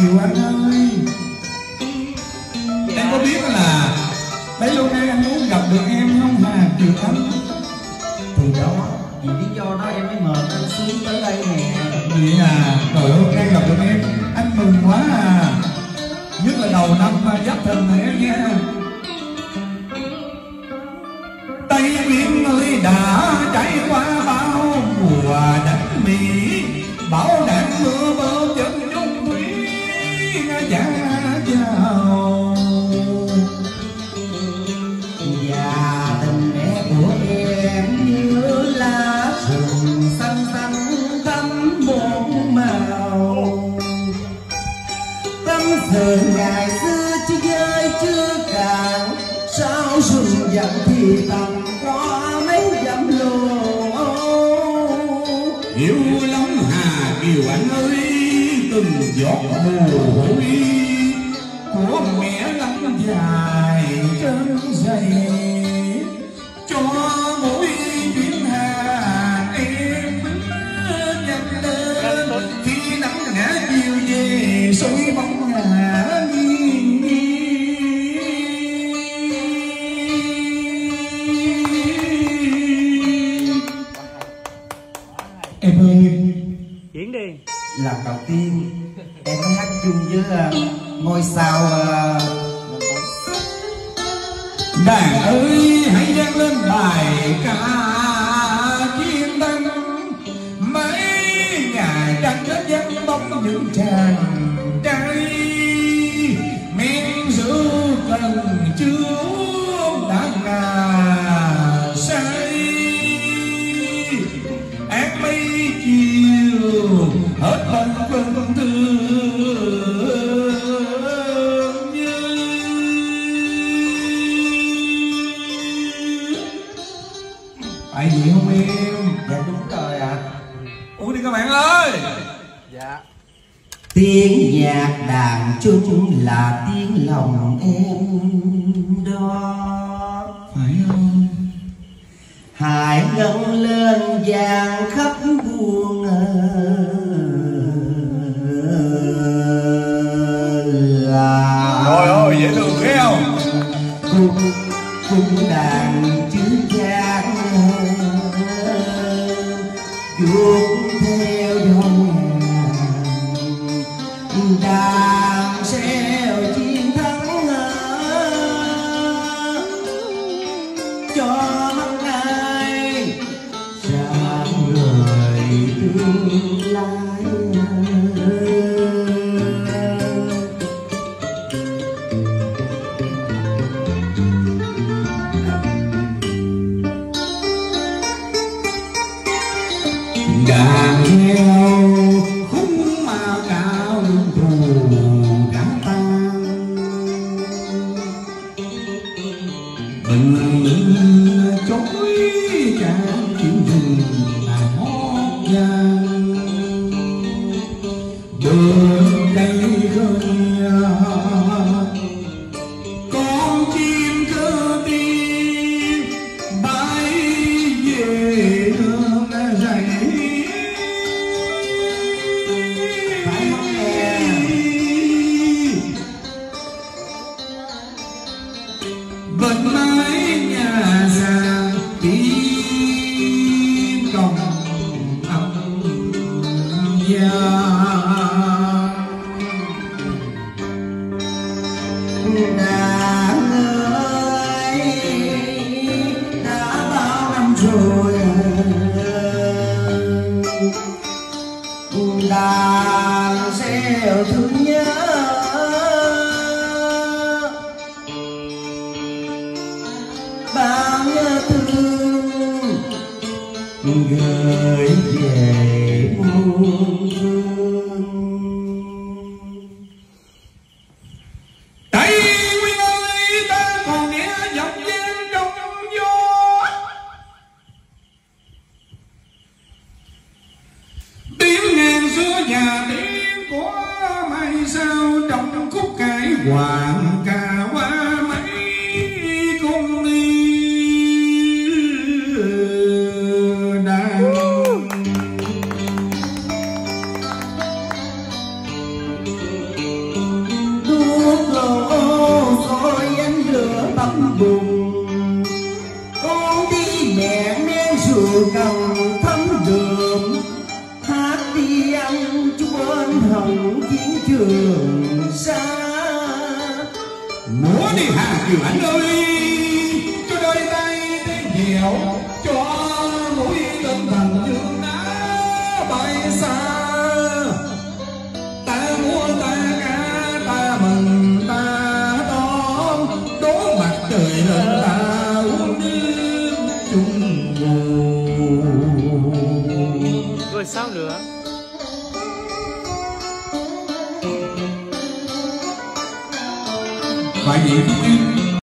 Kiều Anh ơi. Em có biết là Bấy lâu nay anh muốn gặp được em không Hà Kiều Anh Thì đó Vì lý do đó em mới mời anh xuống tới đây nè. Vậy à Trời ơi em gặp được em. Anh mừng quá à. Nhất là đầu năm giáp thìn này em nha. Tây Nguyên ơi đã trải qua bao mùa đánh Mỹ Bão đạn Giá chào Và tình mẹ của em như lá rừng xanh xanh thắm một màu Tâm thời ngày xưa chỉ giới chưa cạn Sao xuân dặm thì tầm qua mấy dặm lồ Yêu lắm Hà Kiều Anh ơi. Từng giọt mồ hôi. Của mẹ lắm dài trên giày Cho mỗi chuyến hàng em nhanh lên, Khi nắng ngã chiều về, soi bóng ngã Em ơi. Diễn đi. Lần đầu tiên em mới hát chung với ờ, ngôi sao ờ, Đàn ơi, hãy vang lên bài ca chiến thắng Mấy ngày đang chết vắng bóng những chàng trai Men rượu cần chưa phải gì không em Dạ đúng rồi ạ. Uống đi các bạn ơi. Dạ. Tiếng nhạc đàn chung là tiếng lòng em đó phải không? Hãy ngân lên vàng khắp Trời ơi, dễ thương thấy không? cung cung đàn But my gửi về muôn. Phương Tây Nguyên ơi, ta còn nghe giọng gian trong gió. Tiếng ngàn xưa nhà tiếng của mai sao trong khúc cải hoàng ca? đang đuốc lò soi ánh lửa bập bùng con đi mẹ men rượu cầu thấm đường hát đi ăn chúa anh hồng chiến trường xa múa đi hà kiều ơi cho đôi tay tay nhiều Rồi sao nữa? Bài thì